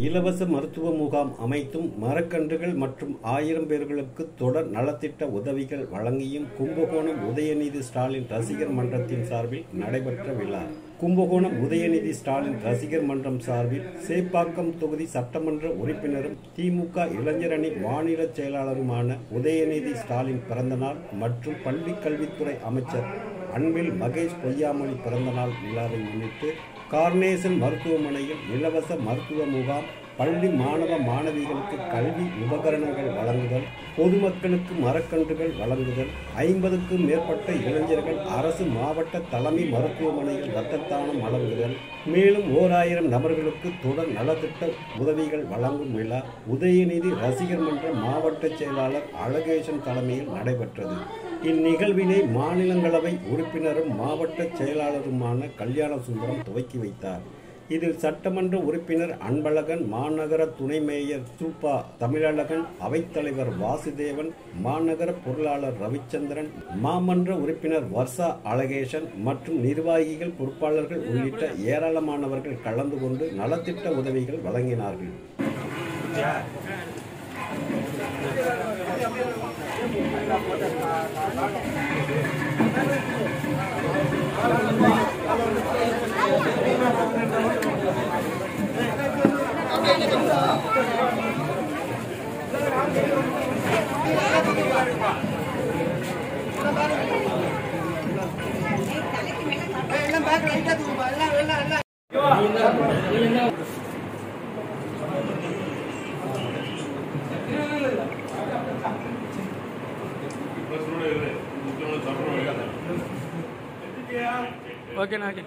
இலவச மருத்துவ முகாம் அமைத்தும் மரக்கன்றுகள் மற்றும் ஆயிரம் பேர்களுக்கு தொடர் நலத்திட்ட உதவிகள் வழங்கியும் கும்பகோணம் உதயநிதி ஸ்டாலின் ரசிகர் மன்றத்தின் சார்பில் நடைபெற்ற விழா. கும்பகோணம் உதயநிதி ஸ்டாலின் ரசிகர் மன்றம் சார்பில் சேப்பாக்கம் தொகுதி சட்டமன்ற உறுப்பினரும் திமுக இளைஞரணி மாநில செயலாளருமான உதயநிதி ஸ்டாலின் பிறந்தநாள் மற்றும் பள்ளிக் கல்வித்துறை அமைச்சர் அன்பில் மகேஷ் பொய்யாமொழி பிறந்தநாள் விழாவை முன்னிட்டு கார்னேசன் மருத்துவமனையில் இலவச மருத்துவ முகாம் பள்ளி மாணவ மாணவிகளுக்கு கல்வி உபகரணங்கள் வழங்குதல் பொதுமக்களுக்கு மரக்கன்றுகள் வழங்குதல் ஐம்பதுக்கும் மேற்பட்ட இளைஞர்கள் அரசு மாவட்ட தலைமை மருத்துவமனையில் இரத்த தானம் வழங்குதல் மேலும் ஓர் ஆயிரம் நபர்களுக்கு தொடர் நலத்திட்ட உதவிகள் வழங்கும் விழா உதயநிதி ரசிகர் மன்ற மாவட்ட செயலாளர் அழகேசன் தலைமையில் நடைபெற்றது. இந்நிகழ்வினை மாநிலங்களவை உறுப்பினரும் மாவட்ட செயலாளருமான கல்யாண சுந்தரம் துவக்கி வைத்தார். இதில் சட்டமன்ற உறுப்பினர் அன்பழகன் மாநகர துணை மேயர் சூப்பா தமிழழகன் அவைத்தலைவர் வாசுதேவன் மாநகர பொருளாளர் ரவிச்சந்திரன் மாமன்ற உறுப்பினர் வர்ஷா அழகேசன் மற்றும் நிர்வாகிகள் பொறுப்பாளர்கள் உள்ளிட்ட ஏராளமானவர்கள் கலந்து கொண்டு நலத்திட்ட உதவிகள் வழங்கினார்கள். எல்லாம் பேக் லைட்டா தூக்குப்பா எல்லாம் எல்லாம் எல்லாம் ஓகேண்ணா ஓகே